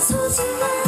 소중한